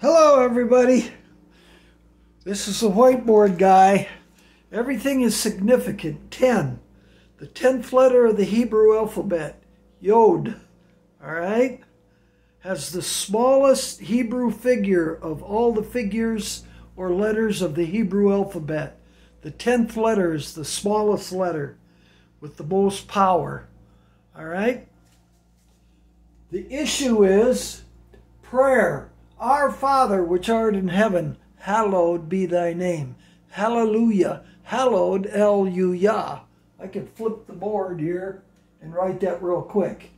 Hello, everybody. This is the whiteboard guy. Everything is significant. 10. The 10th letter of the Hebrew alphabet, Yod. All right? Has the smallest Hebrew figure of all the figures or letters of the Hebrew alphabet. The 10th letter is the smallest letter with the most power. All right? The issue is prayer. Our Father which art in heaven, hallowed be thy name. Hallelujah. Hallowed, L U Yah. I can flip the board here and write that real quick.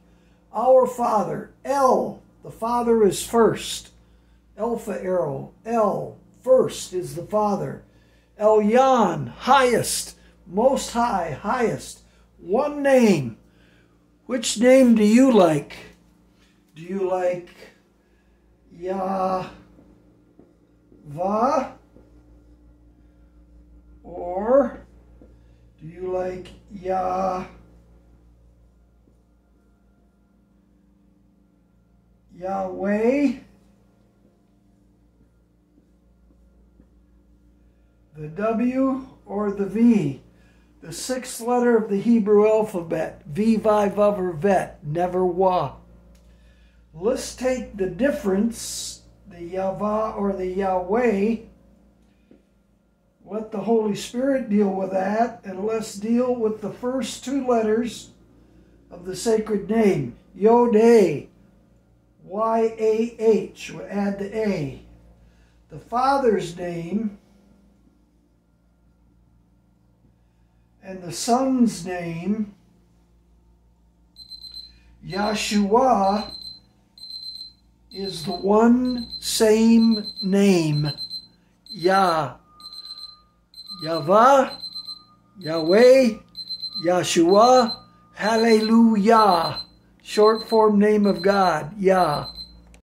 Our Father, L, the Father is first. Alpha arrow, L, first is the Father. El Elyon, highest, most high, highest. One name. Which name do you like? Do you like Yahva or do you like Yah Yahweh the W or the V? The sixth letter of the Hebrew alphabet. V Vi Vav Vet. Never Wa Let's take the difference, the Yahweh or the Yahweh, let the Holy Spirit deal with that, and let's deal with the first two letters of the sacred name, Yod Y-A-H, we'll add the A. The Father's name and the Son's name, Yeshua, is the one same name, Yah. Yahweh, Yahweh, Yeshua, Hallelujah. Short form name of God, Yah.